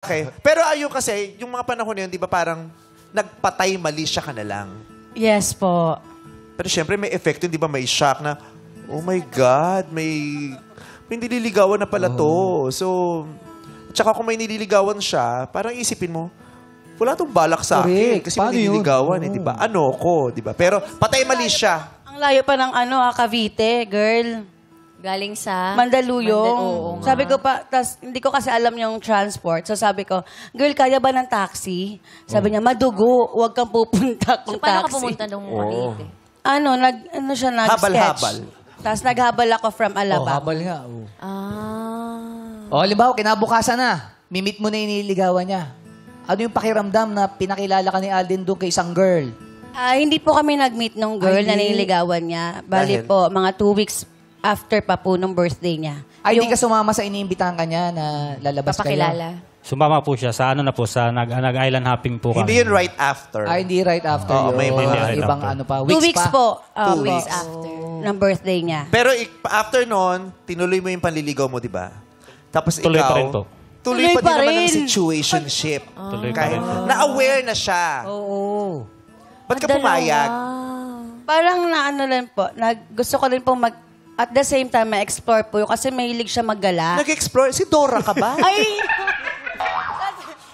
Okay. Pero ayun kasi, yung mga panahon na yun, di ba parang nagpatay mali siya ka na lang. Yes po. Pero syempre may effect yun, di ba? May shock na, oh my God, may, may nililigawan na pala to. So, tsaka kung may nililigawan siya, parang isipin mo, wala tong balak sa akin Correct. kasi Paano may yun? nililigawan eh, di ba? Ano ko, di ba? Pero patay mali siya. Ang layo pa ng ano, ah, Cavite, girl. Galing sa... Mandaluyong. Mandal- oo nga. sabi ko pa, tas hindi ko kasi alam yung transport. So sabi ko, girl, kaya ba ng taxi? Sabi niya, madugo, huwag kang pupunta So, kung paano taxi. ka pumunta nung Cavite? Ano, nag, ano siya, nag-sketch. Habal-habal. Tapos naghabal ako from Oh, Alabang. habal nga. Oh. Ah. Oh, halimbawa, kinabukasan na. Mimit mo na yung nililigawan niya. Ano yung pakiramdam na pinakilala ka ni Alden doon kay isang girl? Ah, hindi po kami nag-meet nung girl Ay, na hindi. nililigawan niya. Bali Dahil? po, mga two weeks after pa po nung birthday niya. Ay, Yung- hindi ka sumama sa iniimbitahan ka niya na lalabas kayo? Papakilala. Sumama po siya sa ano na po, sa nag, nag-island hopping po kami. Hindi yun right after. Ay, hindi right after Oo, yun. may mga right ibang after. ano pa. Two weeks pa. po. Two Opo. weeks. After. Ng birthday niya. Pero ik- after nun, tinuloy mo yung panliligaw mo, di ba? Tapos Tuloy ikaw, pa rin po. Tuloy, Tuloy pa, pa din naman ang rin. situationship. Tuloy pa rin po. na-aware na siya. Oo. Ba't ka pumayag? Parang na ano lang po, nag, gusto ko rin po mag, at the same time, ma-explore po yun kasi mahilig siya maggala. Nag-explore? Si Dora ka ba? Ay!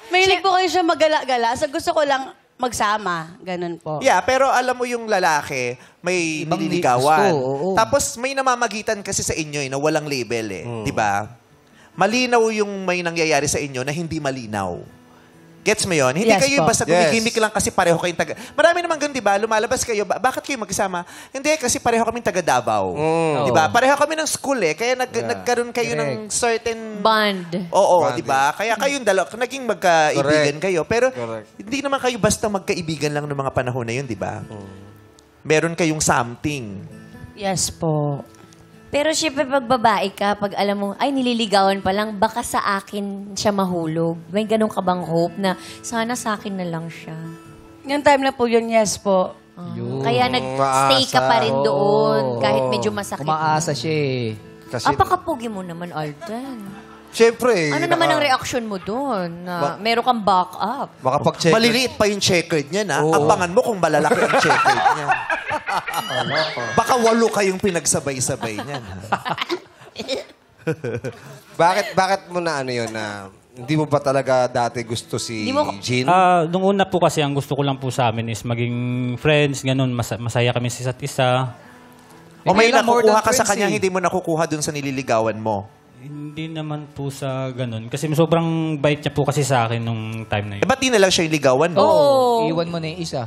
mahilig po kayo siya maggala-gala. So gusto ko lang magsama. Ganun po. yeah, pero alam mo yung lalaki, may Ibang nililigawan. gusto, oo. Tapos may namamagitan kasi sa inyo eh, na walang label eh. Di ba? Malinaw yung may nangyayari sa inyo na hindi malinaw. Gets mo yon? Hindi Yes kayo po. basta Yes. gumigimik lang kasi pareho kayong taga... Marami naman ganun, di ba? Lumalabas kayo, ba- bakit kayo magkasama? Hindi, kasi pareho kaming taga Davao. Di ba? Pareho kami ng school eh. Kaya nag, nagkaroon kayo ng certain... Bond. Oo, di ba? Kaya kayong dalawa, naging magkaibigan Correct. kayo. Pero Correct. hindi naman kayo basta magkaibigan lang ng mga panahon na yun, di ba? Meron kayong something. Yes po. Pero syempre, pag babae ka, pag alam mo, ay, nililigawan pa lang, baka sa akin siya mahulog. May ganun ka bang hope na sana sa akin na lang siya? Yung time na po yun, yes po. Yun. Kaya nag-stay ka pa rin Oo. doon kahit medyo masakit. Umaasa siya eh. Kasi, Apakapugi mo naman, Alden. Siyempre, Ano naman ang reaksyon mo doon? Na meron kang backup? Makapag-check. Maliliit pa yung checkered niya na. Oo. Abangan mo kung malalaki ang checkered niya. Baka walo kayong pinagsabay-sabay niyan. ha? bakit, bakit mo na ano yun na hindi mo ba talaga dati gusto si Hindi mo- Jean? Ah, nung una po kasi, ang gusto ko lang po sa amin is maging friends, ganun, mas- masaya kami sa isa't isa. O may Kailan more nakukuha than ka sa friends kanya, eh. hindi mo nakukuha dun sa nililigawan mo. Hindi naman po sa ganun. Kasi sobrang bait niya po kasi sa akin nung time na Eh, yun. ba't di na lang siya yung ligawan mo? Oo. Iwan mo na yung isa.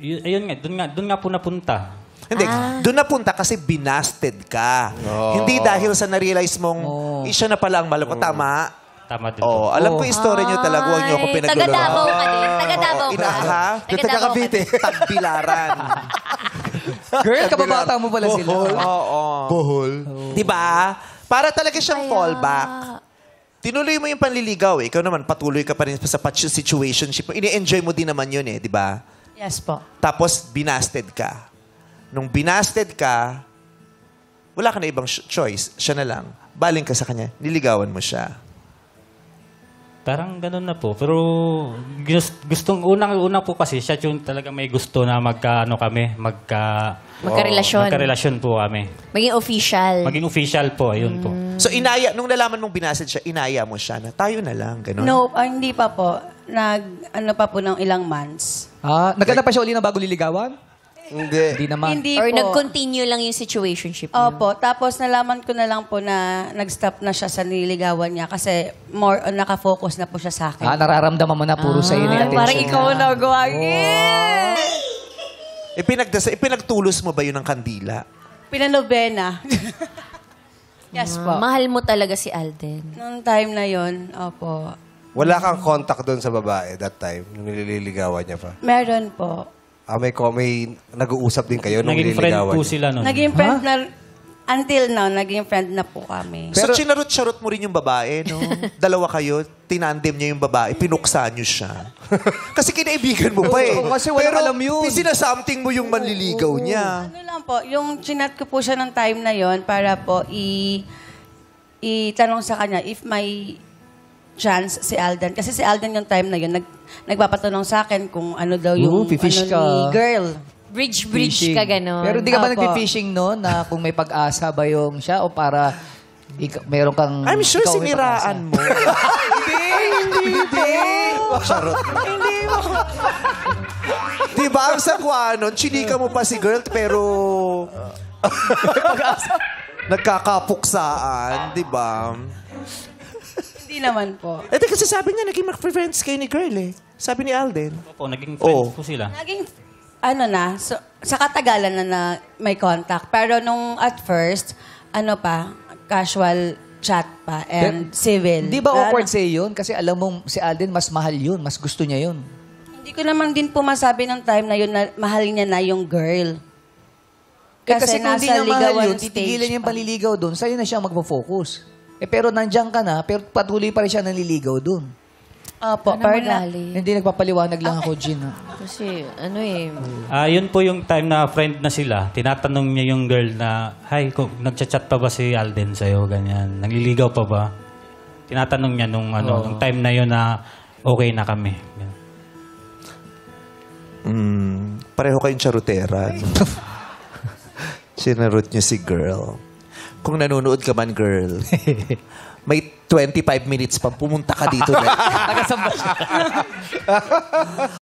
Y- ayun nga, doon nga, doon nga po napunta. Hindi, doon napunta kasi binasted ka. Hindi dahil sa na-realize mong, eh, siya na pala ang maloko. Tama? Tama din po. alam ko yung story niyo talaga. Huwag niyo ako Ay, pinagluloko. Taga-Davao ka din. Taga-Davao ka. Inaha? Taga-Davao ka din. Tagbilaran. Girl, kababata mo pala sila. Oo. Bohol. Di ba? Para talaga siyang fallback. Tinuloy mo yung panliligaw eh. Ikaw naman, patuloy ka pa rin sa pat- situationship. Ini-enjoy mo din naman yun eh, di ba? Yes po. Tapos, binasted ka. Nung binasted ka, wala ka na ibang choice. Siya na lang. Baling ka sa kanya. Niligawan mo siya. Parang ganun na po. Pero gust, gustong, unang-una po kasi siya yung talaga may gusto na magka, ano kami, magka... Magkarelasyon. Magkarelasyon po kami. Maging official. Maging official po, ayun po. So, inaya, nung nalaman mong binasted siya, inaya mo siya na tayo na lang. Ganun. No, ah, hindi pa po. Nag, ano pa po ng ilang months. Ah, nagkanta pa siya uli na bago liligawan? Hindi. Hindi naman. Hindi Or po. nag-continue lang yung situationship niyo? Opo. Tapos nalaman ko na lang po na nag-stop na siya sa nililigawan niya kasi more on nakafocus na po siya sa akin. Ah, nararamdaman mo na puro sa iyo na yung attention parang ikaw niya. na gawa. Yeah! Ipinagdasa, ipinagtulos mo ba yun ng kandila? Pinanobena. yes po. Mahal mo talaga si Alden. Noong time na yon, opo. Wala kang contact doon sa babae that time, nung nililigawan niya pa. Meron po. Ah, may, ko- may nag-uusap din kayo nung Naging friend nililigawan po niya. sila nun. Naging friend na, until now, naging friend na po kami. so, chinarot-charot mo rin yung babae, no? Dalawa kayo, tinandem niya yung babae, pinuksa niyo siya. kasi kinaibigan mo pa eh. Oo, kasi walang Pero, alam yun. sinasamething mo yung manliligaw niya. Ano lang po, yung chinat ko po siya ng time na yon para po i itanong sa kanya if may chance si Alden. Kasi si Alden yung time na yun, nag, nagpapatanong sa akin kung ano daw Oo, yung fifish ano ka. ni girl. Bridge-bridge ka gano'n. Pero di ka ba Opo. nagpi-fishing noon na kung may pag-asa ba yung siya o para ikaw, meron kang... I'm sure ikaw may siniraan mo. hindi, hindi, hindi. Charot. Hindi mo. Di ba ang sagwa nun, chinika mo pa si girl pero nagkakapuksaan, di ba? Hindi naman po. Eh, di kasi sabi niya, naging mag-friends kayo ni girl eh. Sabi ni Alden. Opo, naging friends Oo. po sila. Naging, ano na, so, sa katagalan na, na may contact. Pero nung at first, ano pa, casual chat pa and civil. Di ba awkward sa'yo yun? Kasi alam mo, si Alden, mas mahal yun. Mas gusto niya yun. Hindi ko naman din po masabi ng time na yun na mahal niya na yung girl. Eh, kasi kung nasa hindi niya mahal ligawan yun, titigilan niya yung pa. panliligaw doon, sa'yo na siya magpo-focus. Eh, pero nandiyan ka na, pero patuloy pa rin siya nanliligaw doon. Opo, Ano pero na? Hindi, nagpapaliwanag lang ako, Gin. ha? Kasi, ano eh, Ah, yun po yung time na friend na sila. Tinatanong niya yung girl na, Hi, kung nagchat-chat pa ba si Alden sa'yo? Ganyan. Nangliligaw pa ba? Tinatanong niya nung, ano, nung time na yun na okay na kami. Ganyan. Hmm, pareho kayong charuteran. Sinarot niyo si girl. Kung nanonood ka man, girl, may 25 minutes pa pumunta ka dito. na.